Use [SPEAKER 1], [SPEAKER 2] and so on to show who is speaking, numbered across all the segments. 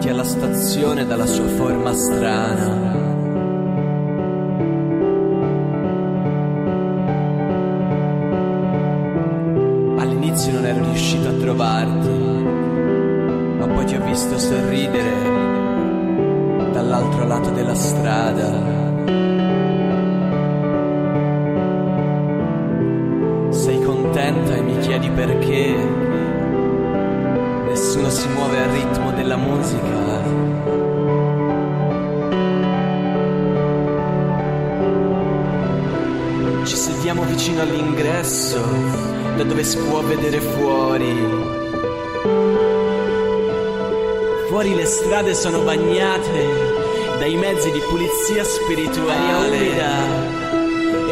[SPEAKER 1] davanti alla stazione dalla sua forma strana. All'inizio non ero riuscito a trovarti, ma poi ti ho visto sorridere dall'altro lato della strada. Sei contenta e mi chiedi perché nessuno si muove al ritmo della musica. Ci sediamo vicino all'ingresso, da dove si può vedere fuori. Fuori le strade sono bagnate dai mezzi di pulizia spirituale.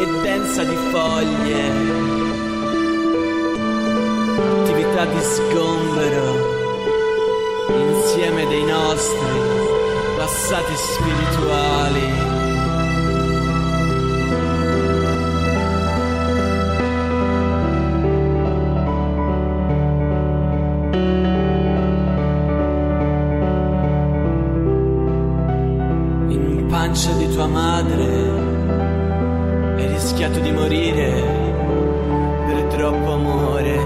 [SPEAKER 1] E densa di foglie. Attività di sgombero insieme dei nostri passati spirituali. In pancia di tua madre hai rischiato di morire per troppo amore.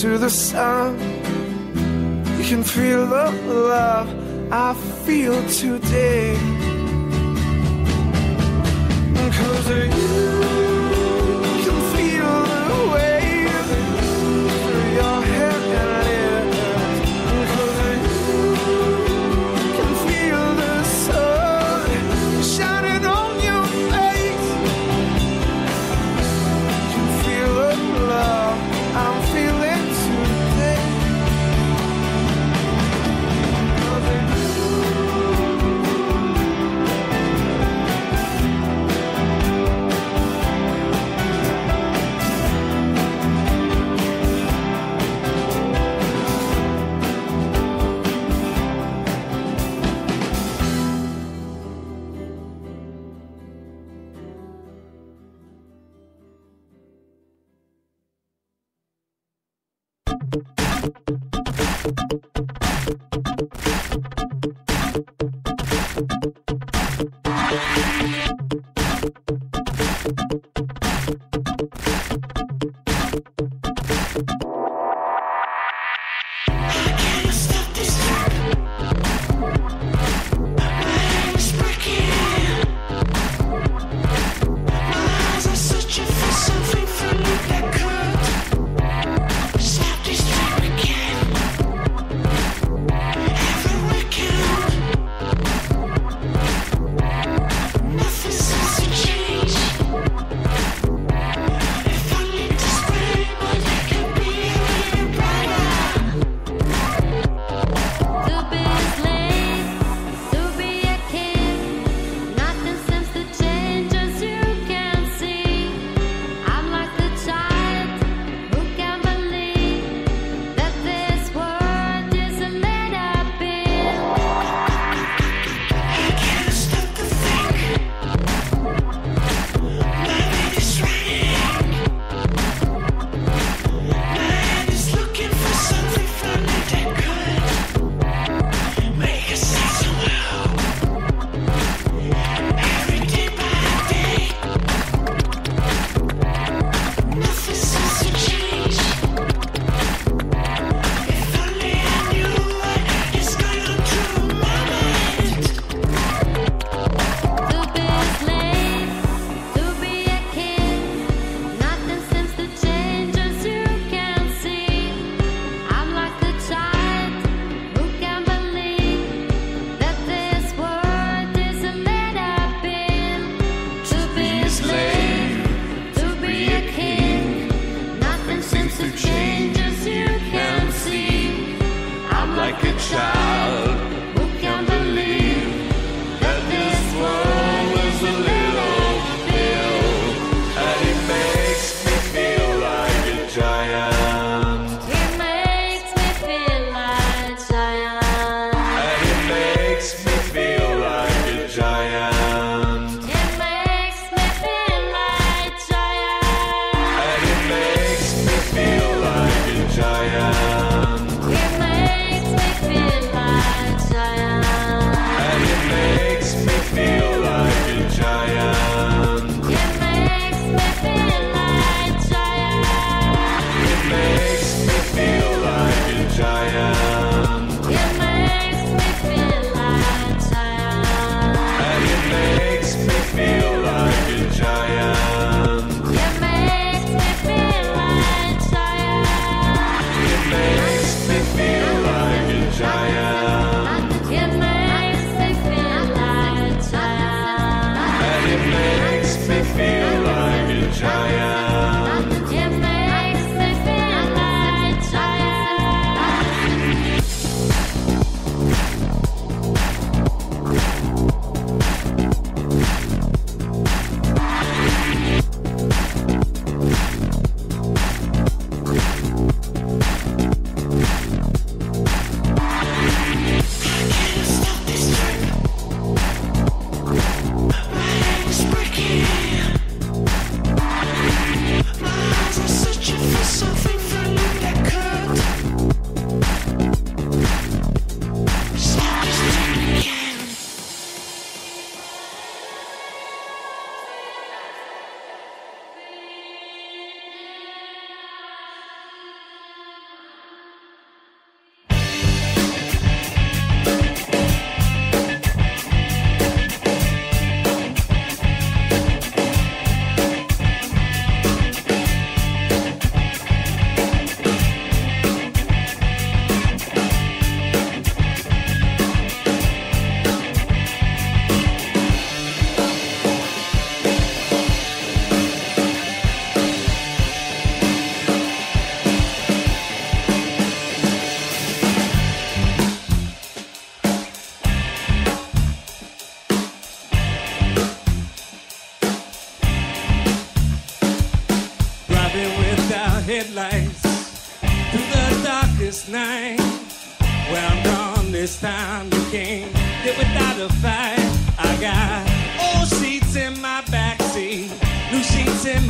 [SPEAKER 2] to the sun. You can feel the love I feel today. Cause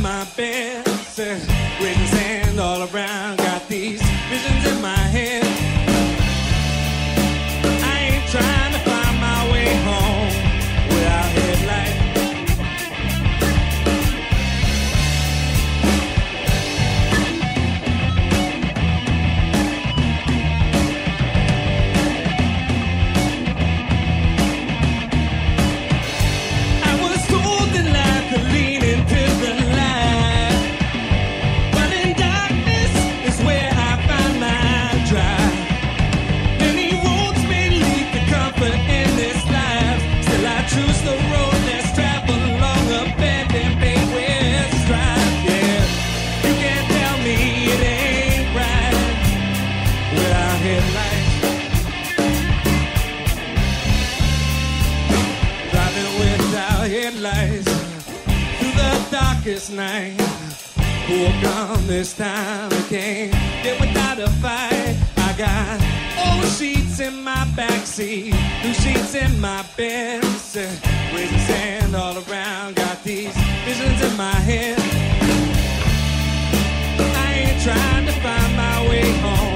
[SPEAKER 3] my best. and lies through the darkest night. Walk on this time again, yeah, without a fight. I got old sheets in my backseat, new sheets in my bed, with sand all around. Got these visions in my head. I ain't trying to find my way home.